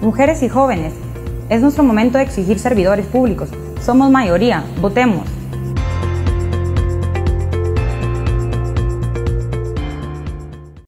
mujeres y jóvenes. Es nuestro momento de exigir servidores públicos. Somos mayoría, votemos.